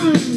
down.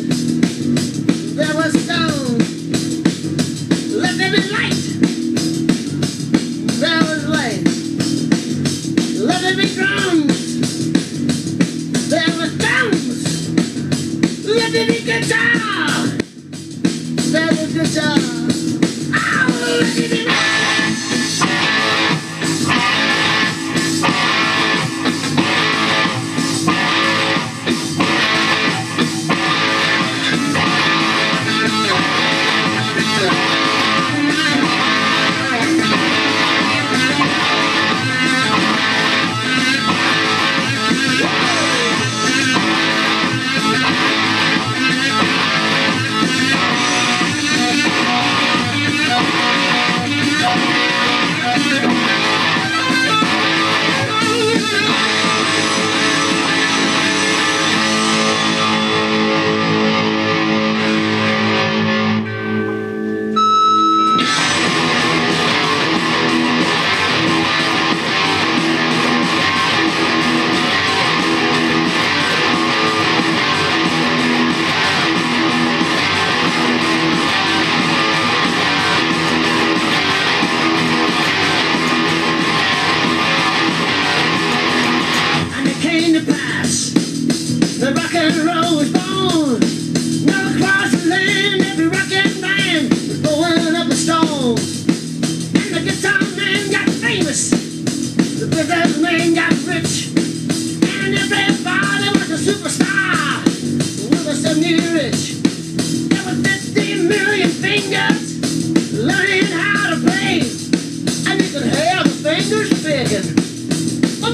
There were fingers learning how to play. And you can have the fingers picking. But